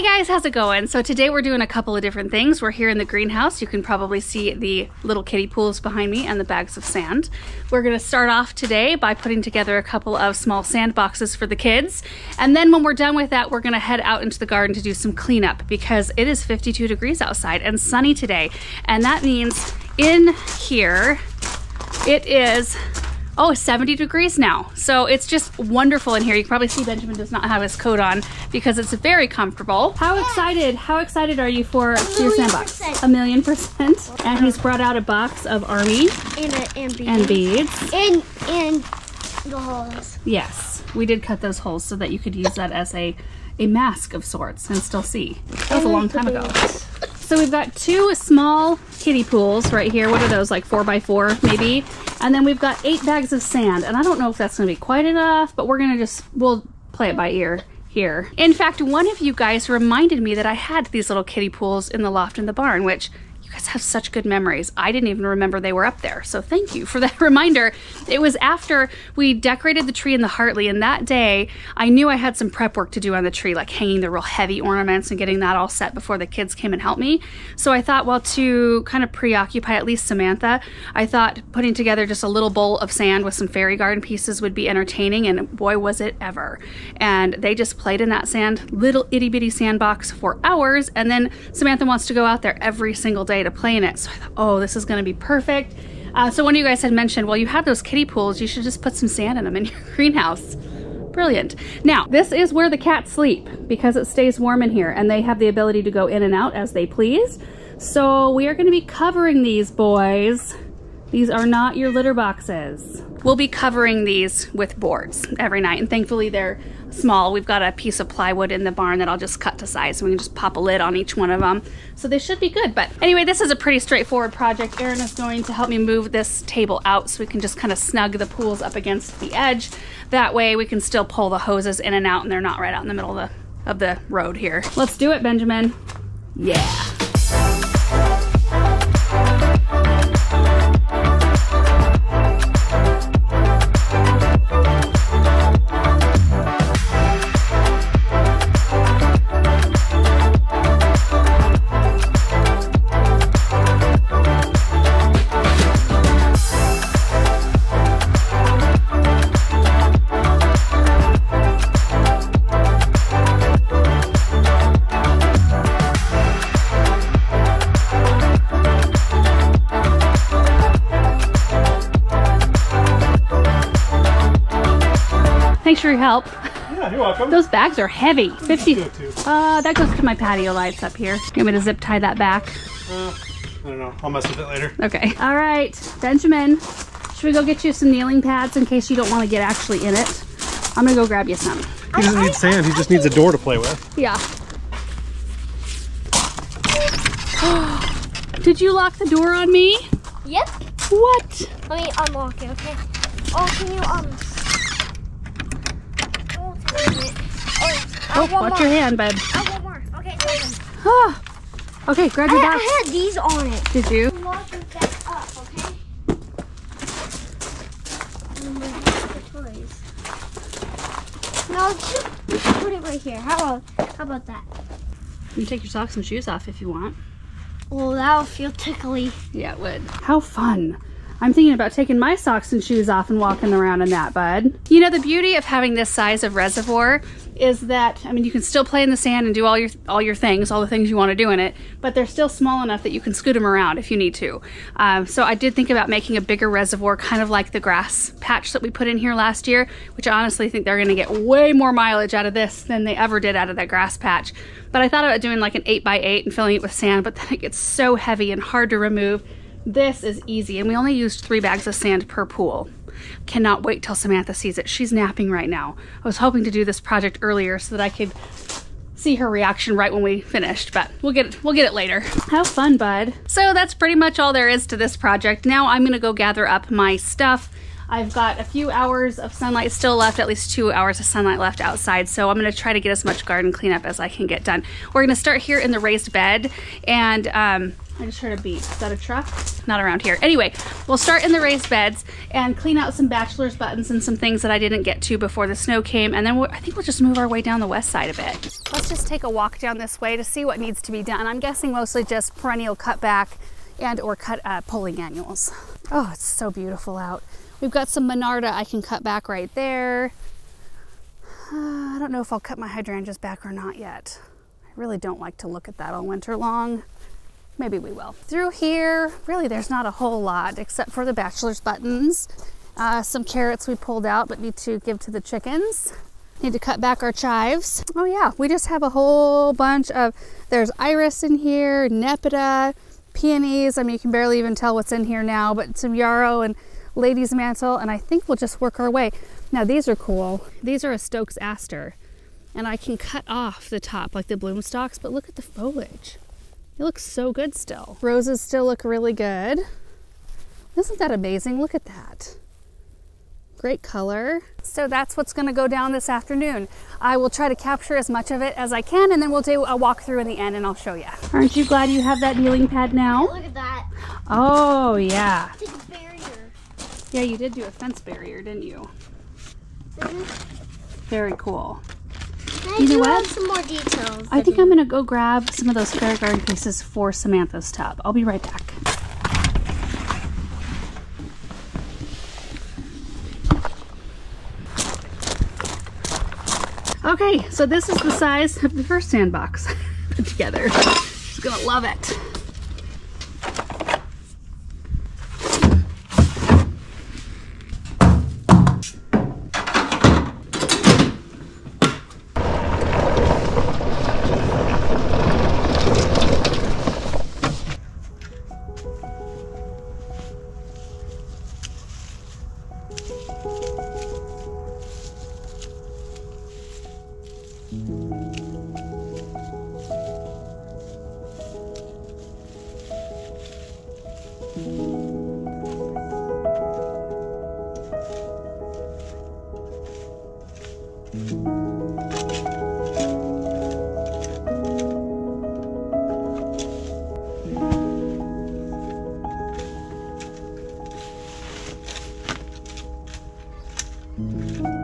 Hey guys, how's it going? So today we're doing a couple of different things. We're here in the greenhouse. You can probably see the little kiddie pools behind me and the bags of sand. We're gonna start off today by putting together a couple of small sand boxes for the kids. And then when we're done with that, we're gonna head out into the garden to do some cleanup because it is 52 degrees outside and sunny today. And that means in here, it is Oh, 70 degrees now. So it's just wonderful in here. You can probably see Benjamin does not have his coat on because it's very comfortable. How excited, how excited are you for your sandbox? percent. A million percent. And he's brought out a box of army And, uh, and beads. and beads. And, and the holes. Yes, we did cut those holes so that you could use that as a, a mask of sorts and still see. That was a long time ago. So we've got two small kiddie pools right here. What are those, like four by four maybe? And then we've got eight bags of sand. And I don't know if that's gonna be quite enough, but we're gonna just, we'll play it by ear here. In fact, one of you guys reminded me that I had these little kiddie pools in the loft in the barn, which you guys have such good memories. I didn't even remember they were up there. So thank you for that reminder. It was after we decorated the tree in the Hartley, and that day I knew I had some prep work to do on the tree, like hanging the real heavy ornaments and getting that all set before the kids came and helped me. So I thought, well, to kind of preoccupy at least Samantha, I thought putting together just a little bowl of sand with some fairy garden pieces would be entertaining, and boy, was it ever. And they just played in that sand, little itty bitty sandbox for hours, and then Samantha wants to go out there every single day to play in it. So I thought, oh, this is going to be perfect. Uh, so one of you guys had mentioned, well, you have those kiddie pools. You should just put some sand in them in your greenhouse. Brilliant. Now, this is where the cats sleep because it stays warm in here and they have the ability to go in and out as they please. So we are going to be covering these boys. These are not your litter boxes. We'll be covering these with boards every night and thankfully they're small. We've got a piece of plywood in the barn that I'll just cut to size so we can just pop a lid on each one of them. So they should be good. But anyway, this is a pretty straightforward project. Erin is going to help me move this table out so we can just kind of snug the pools up against the edge. That way we can still pull the hoses in and out and they're not right out in the middle of the, of the road here. Let's do it, Benjamin. Yeah. Your help. Yeah, you're welcome. Those bags are heavy. 50. Do. Uh, that goes to my patio lights up here. You want me to zip tie that back? Uh, I don't know. I'll mess with it later. Okay. All right, Benjamin. Should we go get you some kneeling pads in case you don't want to get actually in it? I'm gonna go grab you some. He doesn't need sand. He just needs a door to play with. Yeah. Did you lock the door on me? Yep. What? Let me unlock it, okay? Oh, can you, um... Oh, wait a minute. Oh, I Oh, watch more. your hand, bud. I one more. Okay. Ah. Okay, grab I, your box. I had these on it. Did you? Lock this back up, okay? And then the toys. No, just put it right here. How about, how about that? You can take your socks and shoes off if you want. Oh, that'll feel tickly. Yeah, it would. How fun. I'm thinking about taking my socks and shoes off and walking around in that, bud. You know, the beauty of having this size of reservoir is that, I mean, you can still play in the sand and do all your all your things, all the things you want to do in it, but they're still small enough that you can scoot them around if you need to. Um, so I did think about making a bigger reservoir, kind of like the grass patch that we put in here last year, which I honestly think they're going to get way more mileage out of this than they ever did out of that grass patch. But I thought about doing like an 8 by 8 and filling it with sand, but then it gets so heavy and hard to remove. This is easy, and we only used three bags of sand per pool. Cannot wait till Samantha sees it. She's napping right now. I was hoping to do this project earlier so that I could see her reaction right when we finished, but we'll get it, we'll get it later. Have fun, bud. So that's pretty much all there is to this project. Now I'm gonna go gather up my stuff. I've got a few hours of sunlight still left, at least two hours of sunlight left outside. So I'm gonna try to get as much garden cleanup as I can get done. We're gonna start here in the raised bed and um, I just heard a beep. Is that a truck? Not around here. Anyway, we'll start in the raised beds and clean out some bachelor's buttons and some things that I didn't get to before the snow came. And then we'll, I think we'll just move our way down the west side a bit. Let's just take a walk down this way to see what needs to be done. I'm guessing mostly just perennial cutback and or cut uh, pulling annuals. Oh, it's so beautiful out. We've got some Monarda I can cut back right there. Uh, I don't know if I'll cut my hydrangeas back or not yet. I really don't like to look at that all winter long. Maybe we will. Through here, really there's not a whole lot except for the bachelor's buttons. Uh, some carrots we pulled out but need to give to the chickens. Need to cut back our chives. Oh yeah, we just have a whole bunch of, there's iris in here, nepeta, peonies. I mean, you can barely even tell what's in here now, but some yarrow and lady's mantle, and I think we'll just work our way. Now these are cool. These are a Stokes aster, and I can cut off the top like the bloom stalks, but look at the foliage. It looks so good still. Roses still look really good. Isn't that amazing? Look at that. Great color. So that's what's gonna go down this afternoon. I will try to capture as much of it as I can and then we'll do a walkthrough in the end and I'll show you. Aren't you glad you have that kneeling pad now? Look at that. Oh yeah. It's a barrier. Yeah, you did do a fence barrier, didn't you? Very cool. I You know do um, what? have some more details. I think I'm gonna go grab some of those fair garden pieces for Samantha's tub. I'll be right back. Okay, so this is the size of the first sandbox put together. She's gonna love it. Look,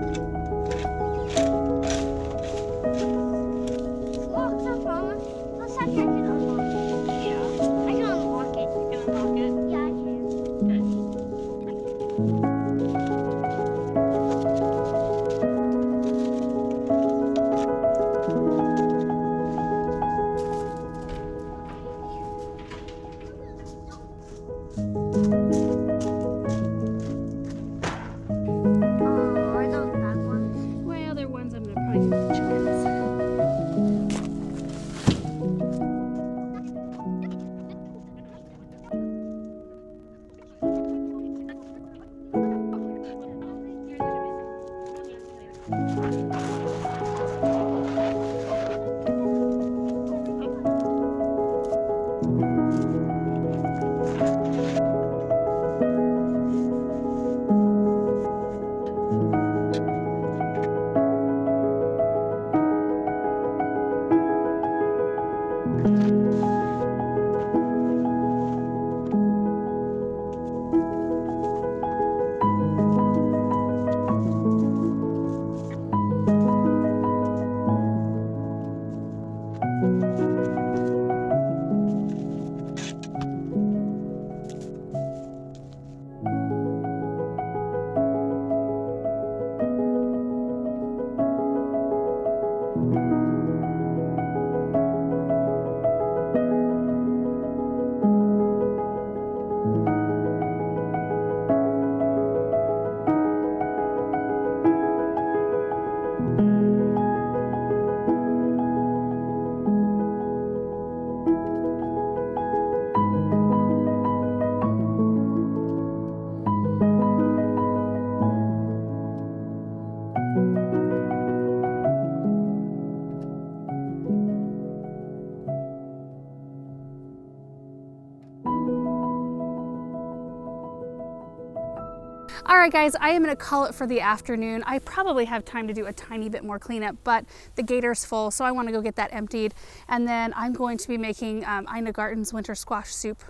right, guys, I am gonna call it for the afternoon. I probably have time to do a tiny bit more cleanup, but the gator's full, so I wanna go get that emptied. And then I'm going to be making um, Ina Garten's winter squash soup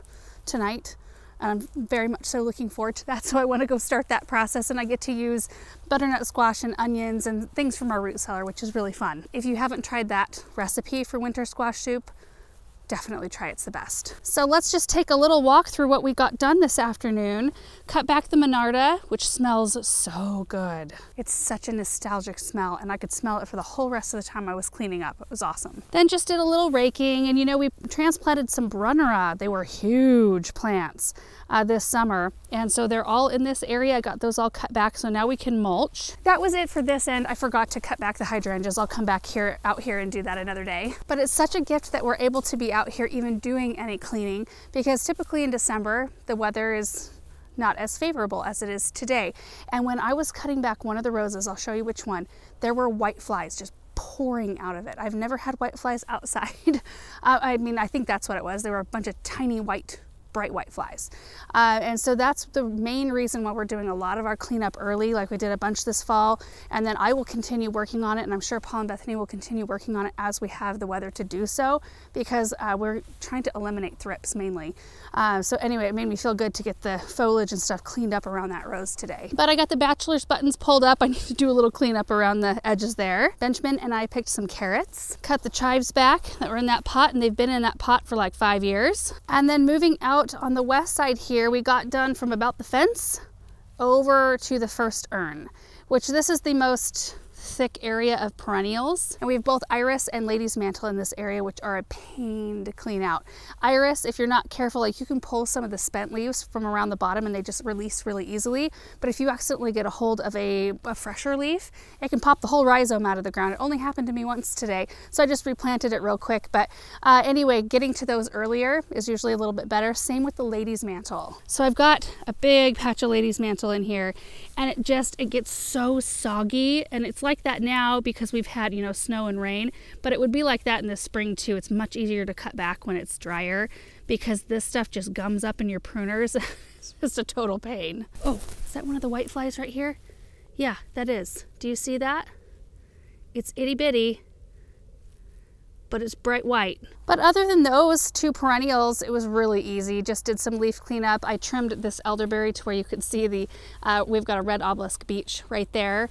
tonight. And I'm very much so looking forward to that. So I want to go start that process and I get to use butternut squash and onions and things from our root cellar, which is really fun. If you haven't tried that recipe for winter squash soup, definitely try it's the best. So let's just take a little walk through what we got done this afternoon. Cut back the Monarda, which smells so good. It's such a nostalgic smell and I could smell it for the whole rest of the time I was cleaning up. It was awesome. Then just did a little raking and you know we transplanted some Brunnera. They were huge plants uh, this summer and so they're all in this area. I got those all cut back so now we can mulch. That was it for this end. I forgot to cut back the hydrangeas. I'll come back here out here and do that another day. But it's such a gift that we're able to be out here even doing any cleaning because typically in December the weather is not as favorable as it is today. And when I was cutting back one of the roses, I'll show you which one, there were white flies just pouring out of it. I've never had white flies outside. uh, I mean, I think that's what it was. There were a bunch of tiny white bright white flies. Uh, and so that's the main reason why we're doing a lot of our cleanup early, like we did a bunch this fall. And then I will continue working on it, and I'm sure Paul and Bethany will continue working on it as we have the weather to do so, because uh, we're trying to eliminate thrips mainly. Uh, so anyway, it made me feel good to get the foliage and stuff cleaned up around that rose today. But I got the bachelor's buttons pulled up. I need to do a little cleanup around the edges there. Benjamin and I picked some carrots, cut the chives back that were in that pot, and they've been in that pot for like five years. And then moving out out on the west side here, we got done from about the fence over to the first urn, which this is the most thick area of perennials. And we have both iris and lady's mantle in this area, which are a pain to clean out. Iris, if you're not careful, like you can pull some of the spent leaves from around the bottom and they just release really easily. But if you accidentally get a hold of a, a fresher leaf, it can pop the whole rhizome out of the ground. It only happened to me once today, so I just replanted it real quick. But uh, anyway, getting to those earlier is usually a little bit better. Same with the lady's mantle. So I've got a big patch of lady's mantle in here and it just, it gets so soggy and it's like like that now because we've had, you know, snow and rain, but it would be like that in the spring too. It's much easier to cut back when it's drier because this stuff just gums up in your pruners. it's just a total pain. Oh, is that one of the white flies right here? Yeah, that is. Do you see that? It's itty bitty, but it's bright white. But other than those two perennials, it was really easy. Just did some leaf cleanup. I trimmed this elderberry to where you could see the, uh, we've got a red obelisk beech right there.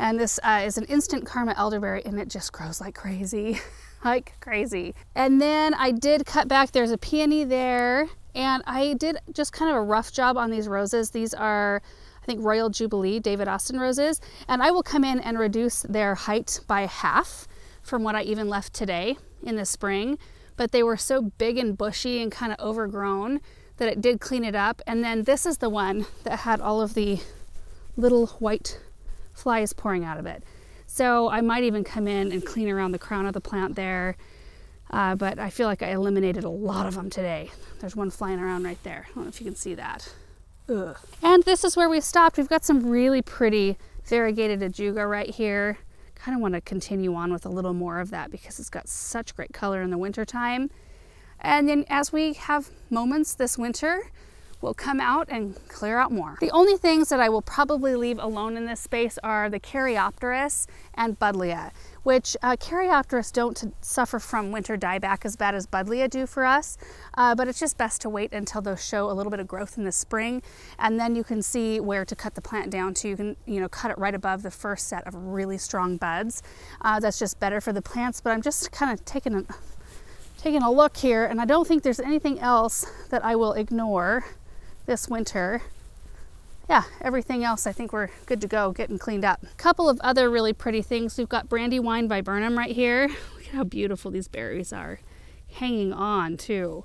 And this uh, is an instant karma elderberry and it just grows like crazy, like crazy. And then I did cut back, there's a peony there and I did just kind of a rough job on these roses. These are, I think, Royal Jubilee David Austin roses. And I will come in and reduce their height by half from what I even left today in the spring. But they were so big and bushy and kind of overgrown that it did clean it up. And then this is the one that had all of the little white flies pouring out of it. So I might even come in and clean around the crown of the plant there. Uh, but I feel like I eliminated a lot of them today. There's one flying around right there. I don't know if you can see that. Ugh. And this is where we stopped. We've got some really pretty variegated ajuga right here. Kind of want to continue on with a little more of that because it's got such great color in the wintertime. And then as we have moments this winter, will come out and clear out more. The only things that I will probably leave alone in this space are the Caryopteris and Buddleia, which uh, don't suffer from winter dieback as bad as Buddleia do for us, uh, but it's just best to wait until those show a little bit of growth in the spring, and then you can see where to cut the plant down to. You can, you know, cut it right above the first set of really strong buds. Uh, that's just better for the plants, but I'm just kind of taking a, taking a look here, and I don't think there's anything else that I will ignore this winter. Yeah, everything else I think we're good to go, getting cleaned up. A couple of other really pretty things. We've got Brandywine viburnum right here. Look at how beautiful these berries are. Hanging on too.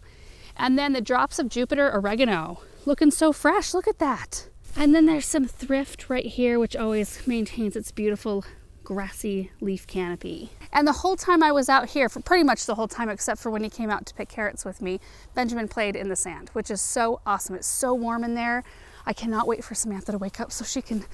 And then the drops of Jupiter oregano. Looking so fresh, look at that. And then there's some thrift right here, which always maintains its beautiful grassy leaf canopy. And the whole time I was out here, for pretty much the whole time except for when he came out to pick carrots with me, Benjamin played in the sand, which is so awesome. It's so warm in there. I cannot wait for Samantha to wake up so she can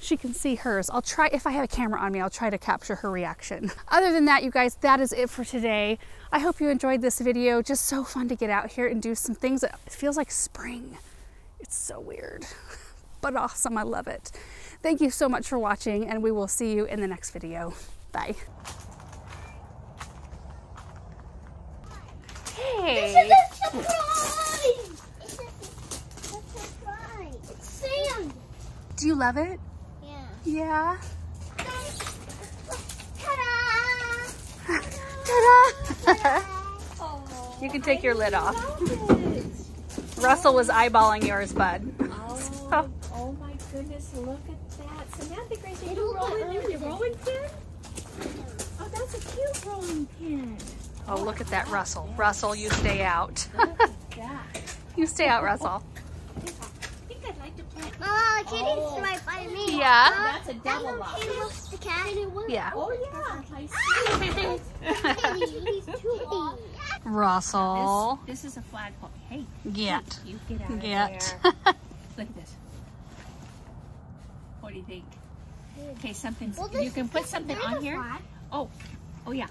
she can see hers. I'll try, if I have a camera on me, I'll try to capture her reaction. Other than that, you guys, that is it for today. I hope you enjoyed this video. Just so fun to get out here and do some things. It feels like spring. It's so weird. but awesome. I love it. Thank you so much for watching, and we will see you in the next video. Bye. Hey. This is a surprise! It's a, a surprise. It's sand. Do you love it? Yeah. Yeah. Ta-da! Ta-da! Oh, You can take your lid off. Russell was eyeballing yours, bud. Oh, oh my goodness, look at that. Samantha Grace, are you rolling oh, your your rolling pin? Oh, that's a cute rolling pin. Oh, oh look at that, Russell. Russell, you stay out. You stay out, Russell. I think I'd like to play. Mama, Kitty's Oh. oh. right by me. Yeah. That's a double lock. Kitty wants the cat. Yeah. Oh, yeah. Kitty, he's too Russell. This, this is a flagpole. Hey, Get. you get out of Get. Look at this. What do you think? Okay, something. Well, you can put something on here. flag. Oh, oh yeah.